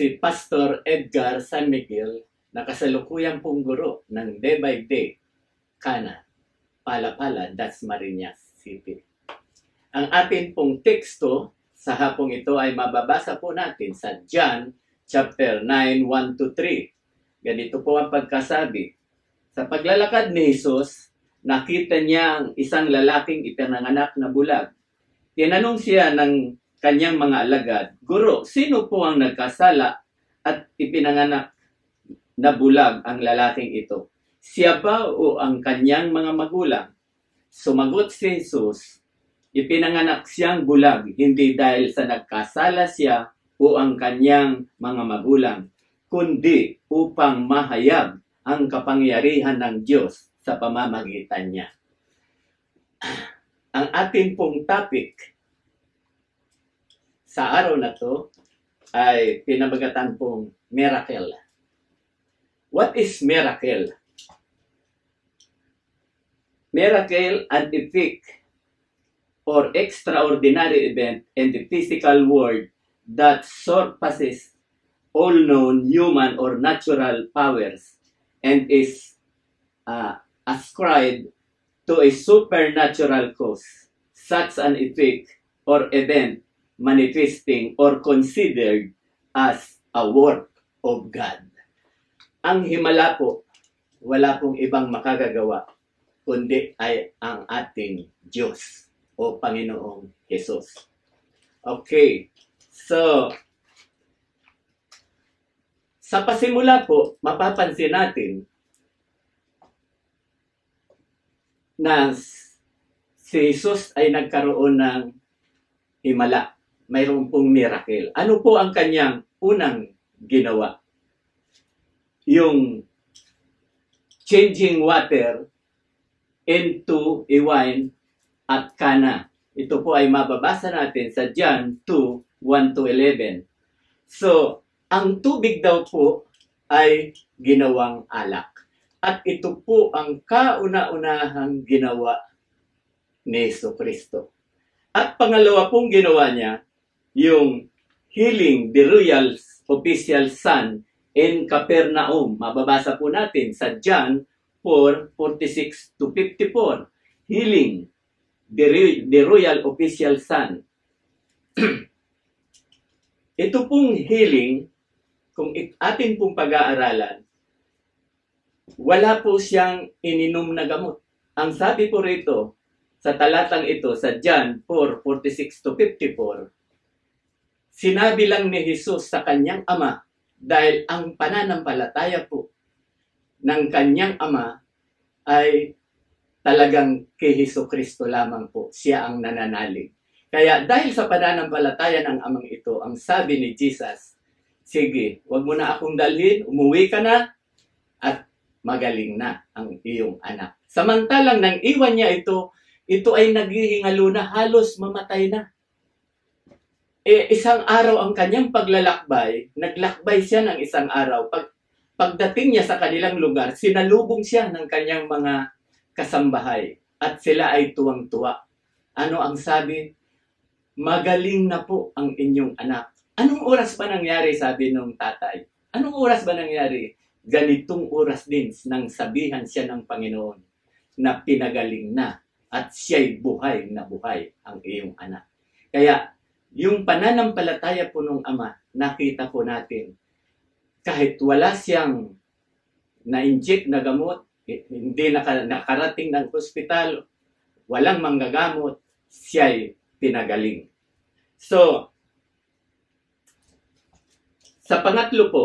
Si Pastor Edgar San Miguel, nakasalukuyang pong guro ng Day by Day, Kana, Palapala, Dasmariñas City. Ang atin pong teksto sa hapong ito ay mababasa po natin sa John chapter 9, 1 to 3. Ganito po ang pagkasabi. Sa paglalakad ni Jesus, nakita niya ang isang lalaking ipinanganak na bulag. Tinanong siya ng kanyang mga alagad, Guro, sino po ang nagkasala at ipinanganak na bulag ang lalaking ito? Siya ba o ang kanyang mga magulang? Sumagot si Jesus, ipinanganak siyang bulag, hindi dahil sa nagkasala siya o ang kanyang mga magulang, kundi upang mahayag ang kapangyarihan ng Diyos sa pamamagitan niya. Ang ating pong topic sa araw na to ay pinamagatan pong miracle. What is miracle? Miracle an epic or extraordinary event in the physical world that surpasses all known human or natural powers and is uh, ascribed to a supernatural cause, such an effect or event manifesting or considered as a work of God. Ang himala po, wala pong ibang makagagawa, kundi ay ang ating Diyos o Panginoong Jesus. Okay, so, sa pasimula po, mapapansin natin na si Jesus ay nagkaroon ng himala. Mayroon pong miracle. Ano po ang kanyang unang ginawa? Yung changing water into a wine at Cana. Ito po ay mababasa natin sa John 2, 1 to 11. So, ang tubig daw po ay ginawang alak. At ito po ang kauna-unahang ginawa ni Kristo. At pangalawa pong ginawa niya, yung healing the royal official son in Capernaum. Mababasa po natin sa John 4, 46 to 54. Healing the, the royal official son. Ito pong healing, kung atin pong pag-aaralan, wala po siyang ininom na gamot. Ang sabi po rito, sa talatang ito, sa John 4, 46 to 54, sinabi lang ni Jesus sa kanyang ama, dahil ang pananampalataya po ng kanyang ama ay talagang kay Heso Kristo lamang po. Siya ang nananalig. Kaya dahil sa pananampalataya ng amang ito, ang sabi ni Jesus, sige, wag mo na akong dalhin, umuwi ka na, at magaling na ang iyong anak. Samantalang nang iwan niya ito, ito ay naghihingalo na halos mamatay na. E, isang araw ang kanyang paglalakbay, naglakbay siya ng isang araw. Pag, pagdating niya sa kanilang lugar, sinalubong siya ng kanyang mga kasambahay at sila ay tuwang-tuwa. Ano ang sabi? Magaling na po ang inyong anak. Anong oras ba nangyari, sabi ng tatay? Anong oras ba nangyari? Ganitong oras din nang sabihan siya ng Panginoon na pinagaling na at siya'y buhay na buhay ang iyong anak. Kaya, yung pananampalataya po ng Ama, nakita po natin, kahit wala siyang na-inject na gamot, hindi naka, nakarating ng hospital, walang manggagamot, siya'y pinagaling. So, sa pangatlo po,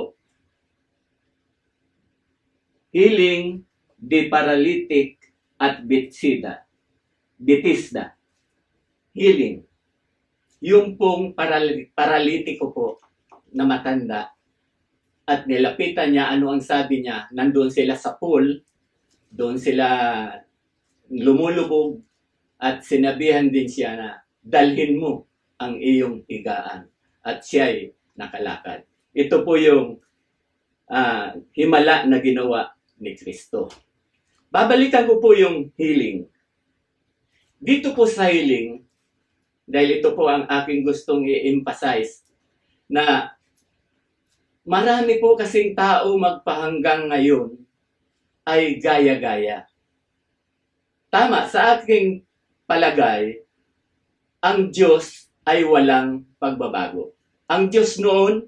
healing the paralytic at Bethesda. Bethesda. Healing. Yung pong paral- paralitiko po na matanda at nilapitan niya, ano ang sabi niya, nandun sila sa pool, doon sila lumulubog at sinabihan din siya na dalhin mo ang iyong higaan at siya'y nakalakad. Ito po yung uh, himala na ginawa ni Kristo. Babalikan ko po yung healing. Dito po sa healing, dahil ito po ang aking gustong i-emphasize, na marami po kasing tao magpahanggang ngayon ay gaya-gaya. Tama, sa aking palagay, ang Diyos ay walang pagbabago. Ang Diyos noon,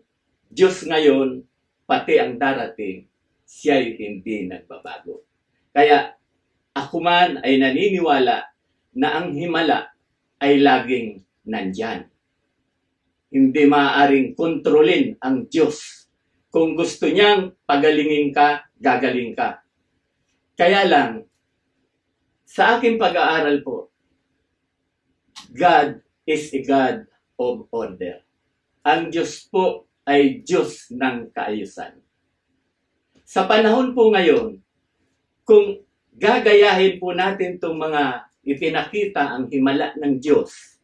Diyos ngayon, pati ang darating, siya'y hindi nagbabago. Kaya ako man ay naniniwala na ang himala ay laging nandyan. Hindi maaaring kontrolin ang Diyos. Kung gusto niyang pagalingin ka, gagaling ka. Kaya lang, sa aking pag-aaral po, God is a God of order. Ang Diyos po ay Diyos ng kaayusan. Sa panahon po ngayon, kung gagayahin po natin itong mga ipinakita ang himala ng Diyos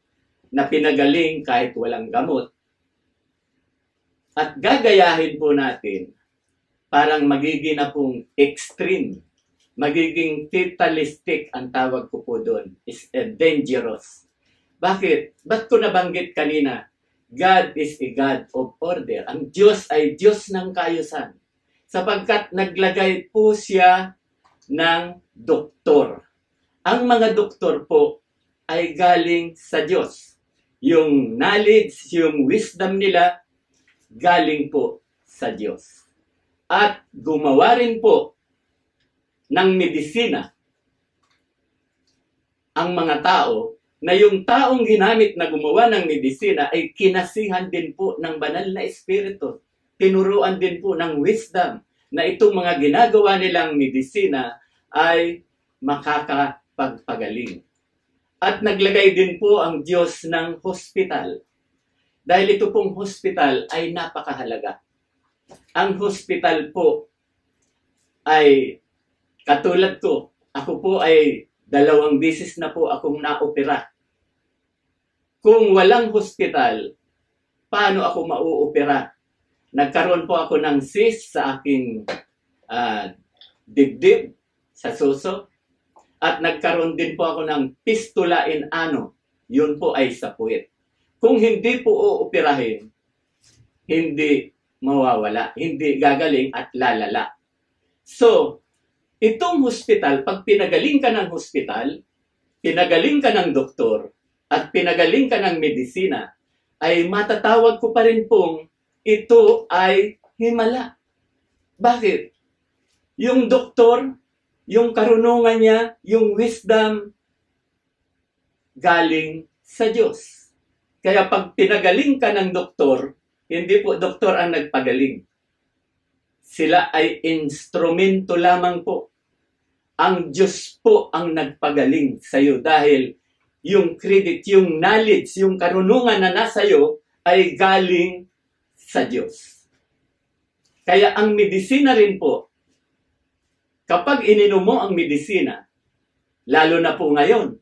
na pinagaling kahit walang gamot, at gagayahin po natin, parang magiging na pong extreme, magiging fatalistic ang tawag ko po doon, is uh, dangerous. Bakit? Ba't ko nabanggit kanina? God is a God of order. Ang Diyos ay Diyos ng kayusan. Sapagkat naglagay po siya ng doktor. Ang mga doktor po ay galing sa Diyos. Yung knowledge, yung wisdom nila, galing po sa Diyos. At gumawa rin po ng medisina ang mga tao na yung taong ginamit na gumawa ng medisina ay kinasihan din po ng banal na espiritu. Tinuruan din po ng wisdom na itong mga ginagawa nilang medisina ay makakapagpagaling. At naglagay din po ang Diyos ng hospital. Dahil ito pong hospital ay napakahalaga. Ang hospital po ay katulad ko, ako po ay dalawang bisis na po akong naopera kung walang hospital, paano ako mauopera? Nagkaroon po ako ng cyst sa aking uh, dibdib, sa suso, at nagkaroon din po ako ng pistula in ano, yun po ay sa puwit. Kung hindi po uoperahin, hindi mawawala, hindi gagaling at lalala. So, itong hospital, pag pinagaling ka ng hospital, pinagaling ka ng doktor, at pinagaling ka ng medisina, ay matatawag ko pa rin pong ito ay himala. Bakit? Yung doktor, yung karunungan niya, yung wisdom, galing sa Diyos. Kaya pag pinagaling ka ng doktor, hindi po doktor ang nagpagaling. Sila ay instrumento lamang po. Ang Diyos po ang nagpagaling sa iyo dahil yung credit, yung knowledge, yung karunungan na nasa iyo ay galing sa Diyos. Kaya ang medisina rin po, kapag ininom mo ang medisina, lalo na po ngayon,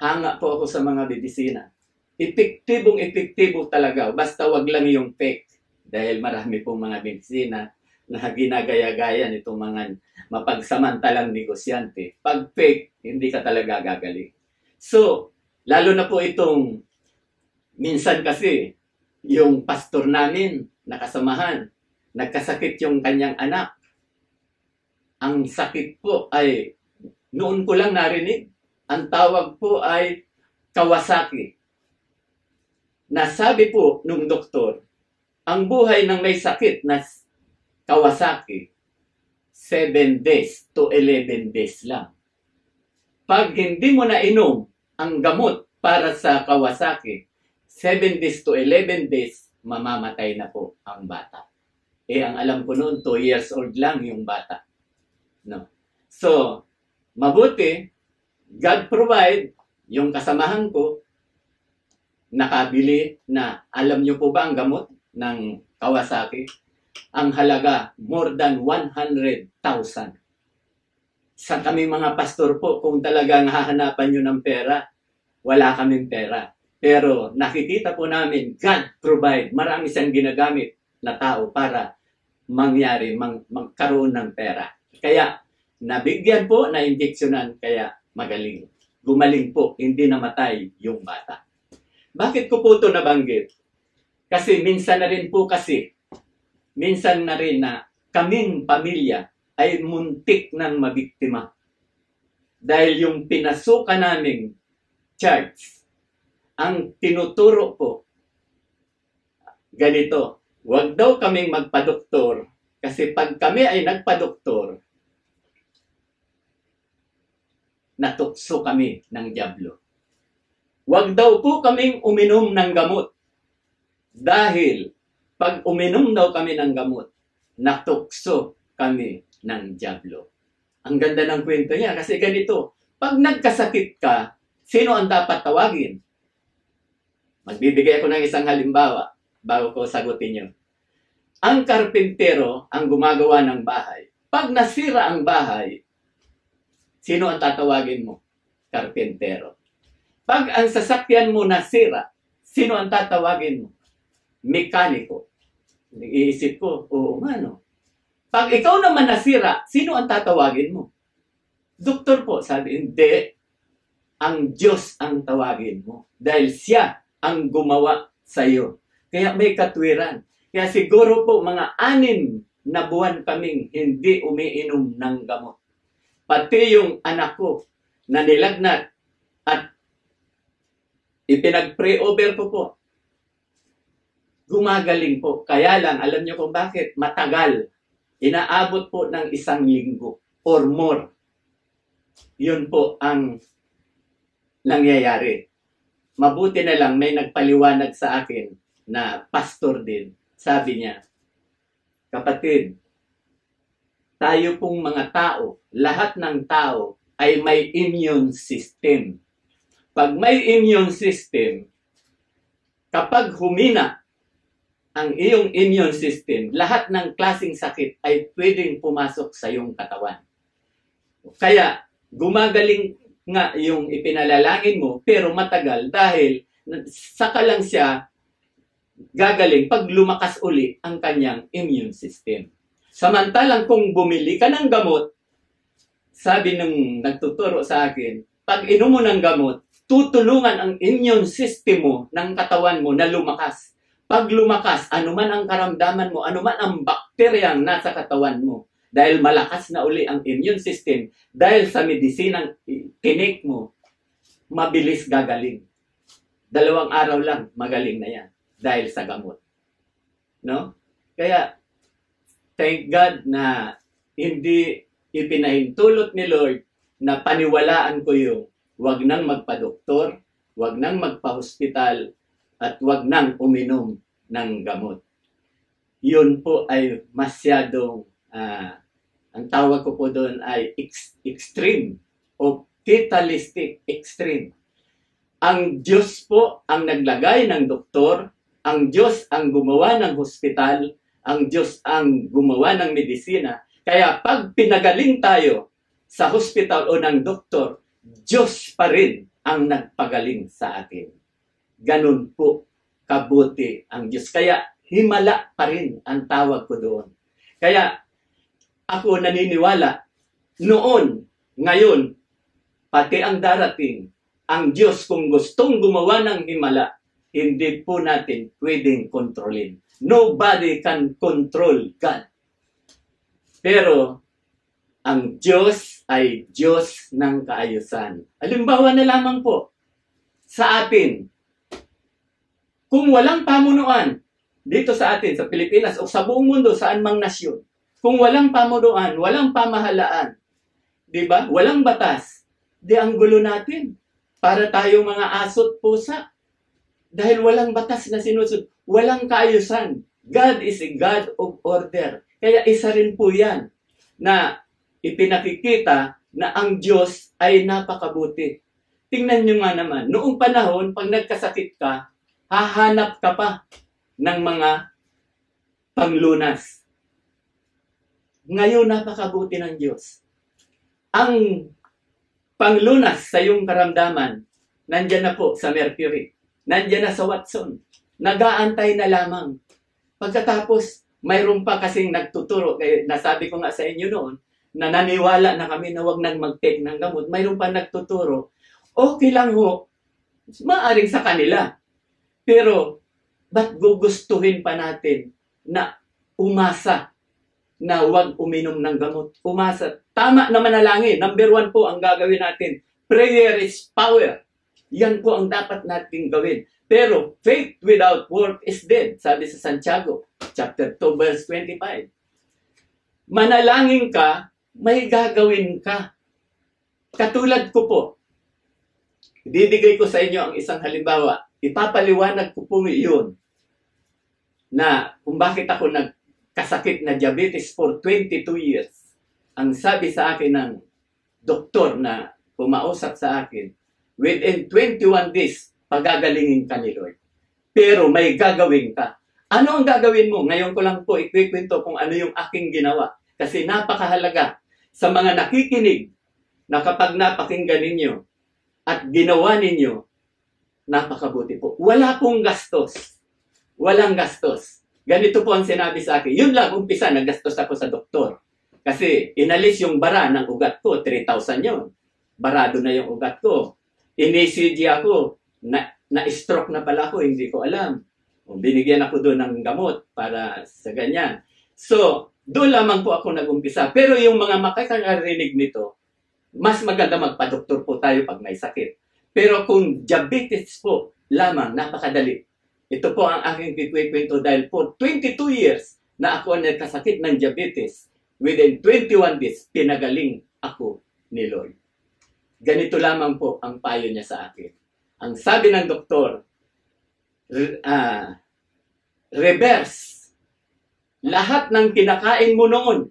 hanga po ako sa mga medisina. Epektibong epektibo talaga, basta wag lang yung fake. Dahil marami pong mga medisina na ginagaya-gaya nitong mga mapagsamantalang negosyante. Pag fake, hindi ka talaga gagaling. So, lalo na po itong minsan kasi yung pastor namin nakasamahan, nagkasakit yung kanyang anak. Ang sakit po ay noon ko lang narinig, ang tawag po ay Kawasaki. Nasabi po nung doktor, ang buhay ng may sakit na Kawasaki, 7 days to 11 days lang. Pag hindi mo na inom ang gamot para sa Kawasaki, 7 days to 11 days, mamamatay na po ang bata. Eh, ang alam ko noon, 2 years old lang yung bata. No? So, mabuti, God provide, yung kasamahan ko, nakabili na, alam nyo po ba ang gamot ng Kawasaki? Ang halaga, more than 100,000 sa kami mga pastor po, kung talagang hahanapan nyo ng pera, wala kaming pera. Pero nakikita po namin, God provide. Marami siyang ginagamit na tao para mangyari, mang, magkaroon ng pera. Kaya, nabigyan po, na injeksyonan, kaya magaling. Gumaling po, hindi namatay yung bata. Bakit ko po ito nabanggit? Kasi minsan na rin po kasi, minsan na rin na kaming pamilya ay muntik ng mabiktima. Dahil yung pinasukan naming church, ang tinuturo po, ganito, wag daw kaming magpadoktor kasi pag kami ay nagpadoktor, natukso kami ng Diablo. Wag daw po kaming uminom ng gamot dahil pag uminom daw kami ng gamot, natukso kami ng Diablo. Ang ganda ng kwento niya kasi ganito, pag nagkasakit ka, sino ang dapat tawagin? Magbibigay ako ng isang halimbawa bago ko sagutin niyo. Ang karpintero ang gumagawa ng bahay. Pag nasira ang bahay, sino ang tatawagin mo? Karpintero. Pag ang sasakyan mo nasira, sino ang tatawagin mo? Mekaniko. Iisip ko, oo nga no. Pag ikaw naman nasira, sino ang tatawagin mo? Doktor po, sabi, hindi. Ang Diyos ang tawagin mo. Dahil siya ang gumawa sa iyo. Kaya may katwiran. Kaya siguro po mga anim na buwan kaming hindi umiinom ng gamot. Pati yung anak ko na nilagnat at ipinag-pray-over ko po. Gumagaling po. Kaya lang, alam niyo kung bakit? Matagal. Inaabot po ng isang linggo or more. Yun po ang nangyayari. Mabuti na lang may nagpaliwanag sa akin na pastor din. Sabi niya, kapatid, tayo pong mga tao, lahat ng tao ay may immune system. Pag may immune system, kapag humina ang iyong immune system, lahat ng klasing sakit ay pwedeng pumasok sa iyong katawan. Kaya, gumagaling nga yung ipinalalangin mo, pero matagal dahil saka lang siya gagaling pag lumakas uli ang kanyang immune system. Samantalang kung bumili ka ng gamot, sabi ng nagtuturo sa akin, pag inom mo ng gamot, tutulungan ang immune system mo ng katawan mo na lumakas. Pag lumakas, anuman ang karamdaman mo, anuman ang bakteryang nasa katawan mo, dahil malakas na uli ang immune system, dahil sa medisinang tinik mo, mabilis gagaling. Dalawang araw lang, magaling na yan dahil sa gamot. No? Kaya, thank God na hindi ipinahintulot ni Lord na paniwalaan ko yung wag nang magpa-doktor, wag nang magpa-hospital, at wag nang uminom ng gamot. Yun po ay masyadong, uh, ang tawag ko po doon ay ex- extreme o fatalistic extreme. Ang Diyos po ang naglagay ng doktor, ang Diyos ang gumawa ng hospital, ang Diyos ang gumawa ng medisina. Kaya pag pinagaling tayo sa hospital o ng doktor, Diyos pa rin ang nagpagaling sa atin. Ganun po kabuti ang Diyos. Kaya himala pa rin ang tawag ko doon. Kaya ako naniniwala noon, ngayon, pati ang darating, ang Diyos kung gustong gumawa ng himala, hindi po natin pwedeng kontrolin. Nobody can control God. Pero, ang Diyos ay Diyos ng kaayusan. Halimbawa na lamang po, sa atin, kung walang pamunuan dito sa atin, sa Pilipinas o sa buong mundo, saan mang nasyon, kung walang pamunuan, walang pamahalaan, di ba? Walang batas, di ang gulo natin. Para tayo mga asot pusa. Dahil walang batas na sinusod, walang kaayusan. God is a God of order. Kaya isa rin po yan na ipinakikita na ang Diyos ay napakabuti. Tingnan nyo nga naman, noong panahon, pag nagkasakit ka, hahanap ka pa ng mga panglunas. Ngayon, napakabuti ng Diyos. Ang panglunas sa iyong karamdaman, nandyan na po sa Mercury Nandiyan na sa Watson. Nagaantay na lamang. Pagkatapos, mayroon pa kasing nagtuturo, kaya nasabi ko nga sa inyo noon, na naniwala na kami na wag nang mag-take ng gamot, mayroon pa nagtuturo. Okay lang ho, maaring sa kanila. Pero, ba't gugustuhin pa natin na umasa na huwag uminom ng gamot. Umasa. Tama na manalangin. Number one po ang gagawin natin. Prayer is power. Yan po ang dapat natin gawin. Pero faith without work is dead, sabi sa Santiago, chapter 2, verse 25. Manalangin ka, may gagawin ka. Katulad ko po, bibigay ko sa inyo ang isang halimbawa. Ipapaliwanag ko po iyon na kung bakit ako nagkasakit na diabetes for 22 years. Ang sabi sa akin ng doktor na pumausap sa akin, within 21 days, pagagalingin ka ni Lord. Pero may gagawin ka. Ano ang gagawin mo? Ngayon ko lang po ikwikwento kung ano yung aking ginawa. Kasi napakahalaga sa mga nakikinig na kapag napakinggan ninyo at ginawa ninyo, napakabuti po. Wala pong gastos. Walang gastos. Ganito po ang sinabi sa akin. Yun lang, umpisa, nagastos ako sa doktor. Kasi inalis yung bara ng ugat ko, 3,000 yun. Barado na yung ugat ko. In-ECG ako, na, na-stroke na pala ako, hindi ko alam. Binigyan ako doon ng gamot para sa ganyan. So, doon lamang po ako nag-umpisa. Pero yung mga makakarinig nito, mas maganda magpa-doktor po tayo pag may sakit. Pero kung diabetes po lamang, napakadali. Ito po ang aking kikwento dahil for 22 years na ako nagkasakit ng diabetes, within 21 days, pinagaling ako ni Lord. Ganito lamang po ang payo niya sa akin. Ang sabi ng doktor, uh, reverse. Lahat ng kinakain mo noon,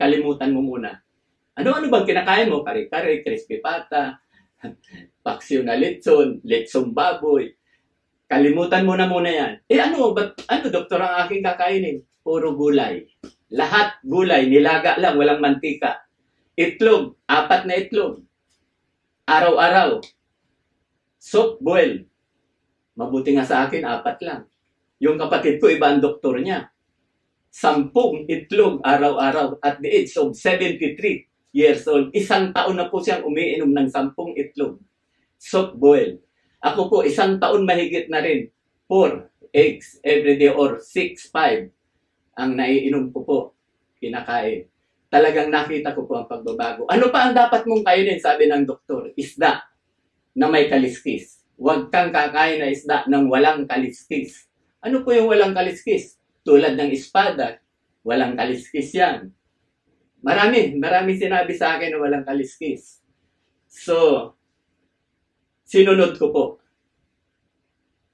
kalimutan mo muna. Ano-ano bang kinakain mo? Kare-kare, crispy pata, paksyo na litson, litsong baboy. Kalimutan mo na muna yan. Eh ano, ba't, ano doktor ang aking kakainin? Puro gulay. Lahat gulay, nilaga lang, walang mantika. Itlog, apat na itlog. Araw-araw. Soup boil. Mabuti nga sa akin, apat lang. Yung kapatid ko, iba ang doktor niya. Sampung itlog araw-araw at the age of 73 years old. Isang taon na po siyang umiinom ng sampung itlog. Soup boil. Ako po, isang taon mahigit na rin. 4 eggs every day or 6, 5 ang naiinom ko po, kinakain. Talagang nakita ko po ang pagbabago. Ano pa ang dapat mong kainin, sabi ng doktor? Isda na may kaliskis. Huwag kang kakain na isda ng walang kaliskis. Ano po yung walang kaliskis? Tulad ng espada, walang kaliskis yan. Marami, marami sinabi sa akin na walang kaliskis. So, sinunod ko po.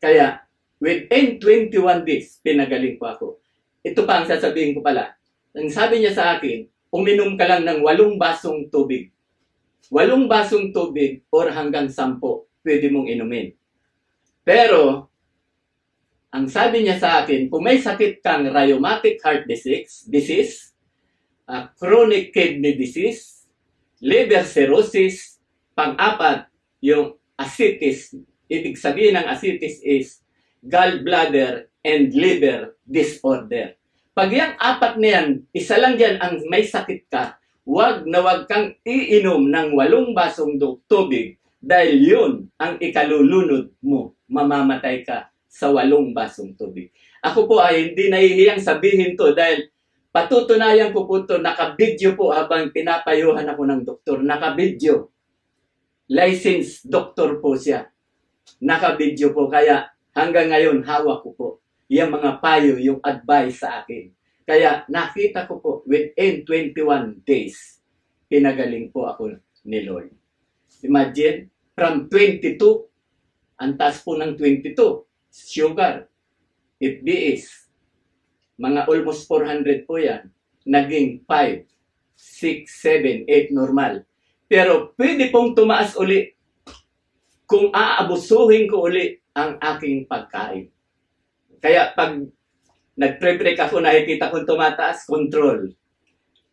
Kaya, within 21 days, pinagaling po ako. Ito pa ang sasabihin ko pala. Ang sabi niya sa akin, uminom ka lang ng walong basong tubig. Walong basong tubig or hanggang sampo, pwede mong inumin. Pero, ang sabi niya sa akin, kung may sakit kang rheumatic heart disease, disease uh, chronic kidney disease, liver cirrhosis, pang-apat, yung ascites, ibig sabihin ng ascites is gallbladder and liver disorder. Pag yung apat na yan, isa lang yan ang may sakit ka, wag na wag kang iinom ng walong basong tubig dahil yun ang ikalulunod mo. Mamamatay ka sa walong basong tubig. Ako po ay hindi nahihiyang sabihin to dahil patutunayan ko po to, nakabidyo po habang pinapayuhan ako ng doktor. Nakabidyo. Licensed doctor po siya. Nakabidyo po. Kaya hanggang ngayon hawak ko po yung mga payo, yung advice sa akin. Kaya nakita ko po within 21 days, pinagaling po ako ni Lord. Imagine, from 22, ang taas po ng 22, sugar, FBS, mga almost 400 po yan, naging 5, 6, 7, 8 normal. Pero pwede pong tumaas uli kung aabusuhin ko uli ang aking pagkain. Kaya pag nagpre-break ako, nakikita kong tumataas, control.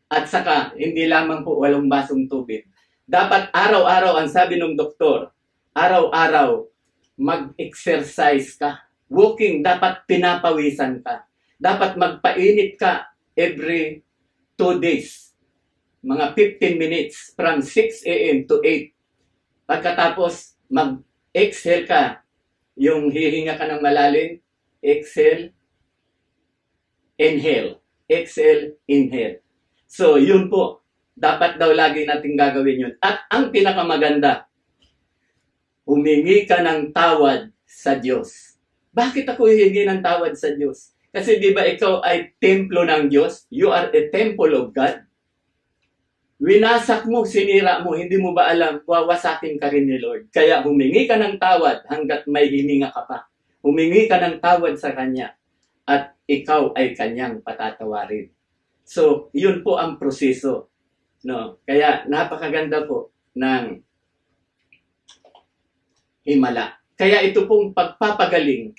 At saka, hindi lamang po walong basong tubig. Dapat araw-araw, ang sabi ng doktor, araw-araw, mag-exercise ka. Walking, dapat pinapawisan ka. Dapat magpainit ka every 2 days. Mga 15 minutes from 6 a.m. to 8. Pagkatapos, mag-exhale ka. Yung hihinga ka ng malalim, exhale. inhale. Exhale, inhale. So, yun po. Dapat daw lagi natin gagawin yun. At ang pinakamaganda, humingi ka ng tawad sa Diyos. Bakit ako hihingi ng tawad sa Diyos? Kasi di ba ikaw ay templo ng Diyos? You are a temple of God. Winasak mo, sinira mo, hindi mo ba alam, wawasakin ka rin ni Lord. Kaya humingi ka ng tawad hanggat may hininga ka pa. Humingi ka ng tawad sa Kanya at ikaw ay Kanyang patatawarin. So, yun po ang proseso. No? Kaya napakaganda po ng himala. Kaya ito pong pagpapagaling,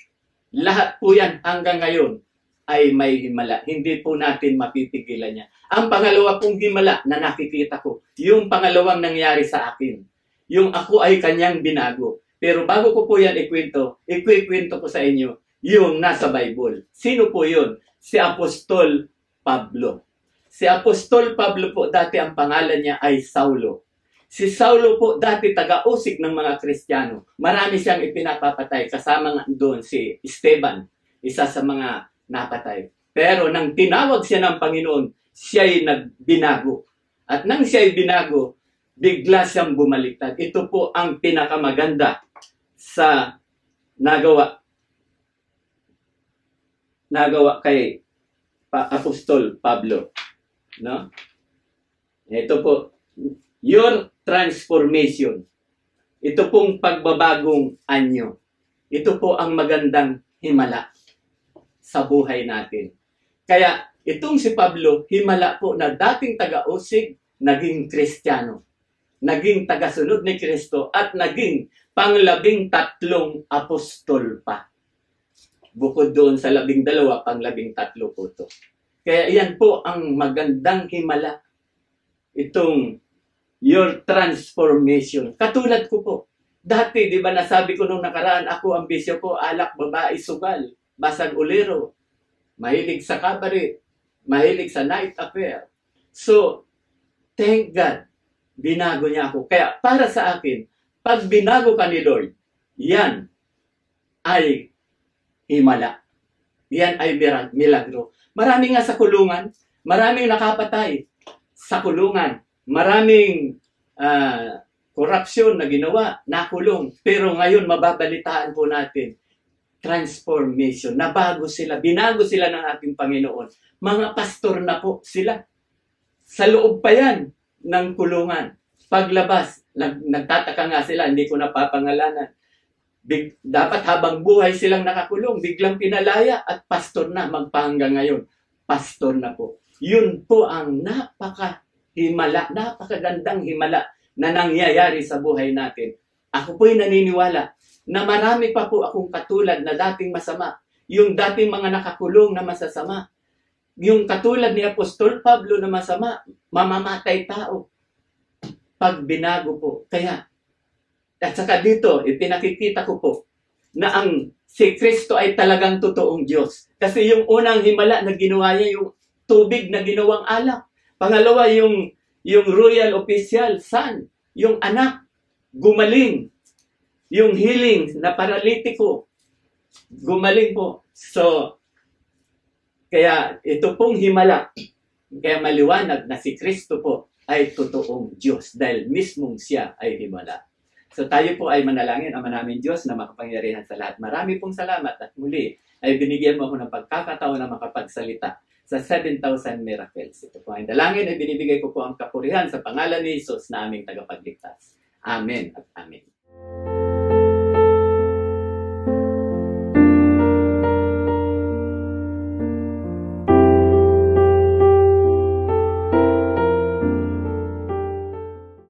lahat po yan hanggang ngayon ay may himala. Hindi po natin mapipigilan niya. Ang pangalawa pong himala na nakikita ko, yung pangalawang nangyari sa akin. Yung ako ay kanyang binago. Pero bago ko po yan ikwento, ikwikwento ko sa inyo yung nasa Bible. Sino po yun? Si Apostol Pablo. Si Apostol Pablo po, dati ang pangalan niya ay Saulo. Si Saulo po dati taga-usik ng mga Kristiyano. Marami siyang ipinapapatay kasama doon si Esteban, isa sa mga napatay. Pero nang tinawag siya ng Panginoon, siya'y nagbinago. At nang siya'y binago, bigla siyang bumaliktad. Ito po ang pinakamaganda sa nagawa nagawa kay pa Apostol Pablo. No? Ito po, your transformation. Ito pong pagbabagong anyo. Ito po ang magandang himala sa buhay natin. Kaya itong si Pablo, himala po na dating taga-usig, naging kristyano. Naging tagasunod ni Kristo at naging panglabing tatlong apostol pa. Bukod doon sa labing dalawa, panglabing tatlo po to. Kaya iyan po ang magandang himala. Itong your transformation. Katulad ko po. Dati, di ba nasabi ko nung nakaraan, ako ang bisyo ko, alak, babae, sugal basag ulero, mahilig sa cabaret, mahilig sa night affair. So, thank God, binago niya ako. Kaya para sa akin, pag binago ka ni Lord, yan ay himala. Yan ay milagro. Marami nga sa kulungan, maraming nakapatay sa kulungan, maraming uh, korupsyon na ginawa, nakulong. Pero ngayon, mababalitaan po natin, transformation. Nabago sila, binago sila ng ating Panginoon. Mga pastor na po sila. Sa loob pa yan ng kulungan. Paglabas, nag, nagtataka nga sila, hindi ko napapangalanan. Big, dapat habang buhay silang nakakulong, biglang pinalaya at pastor na magpahanggang ngayon. Pastor na po. Yun po ang napaka himala, napakagandang himala na nangyayari sa buhay natin. Ako po'y naniniwala na marami pa po akong katulad na dating masama. Yung dating mga nakakulong na masasama. Yung katulad ni Apostol Pablo na masama, mamamatay tao. Pag binago po. Kaya, at saka dito, ipinakikita ko po na ang si Kristo ay talagang totoong Diyos. Kasi yung unang himala na ginawa niya, yung tubig na ginawang alak. Pangalawa, yung, yung royal official son, yung anak, gumaling yung healing na paralitiko, gumaling po. So, kaya ito pong himala, kaya maliwanag na si Kristo po ay totoong Diyos dahil mismong siya ay himala. So tayo po ay manalangin, Ama namin Diyos na makapangyarihan sa lahat. Marami pong salamat at muli ay binigyan mo ako ng pagkakataon na makapagsalita sa 7,000 miracles. Ito po ay dalangin ay binibigay ko po ang kapurihan sa pangalan ni Jesus na aming tagapagligtas. Amen at Amen.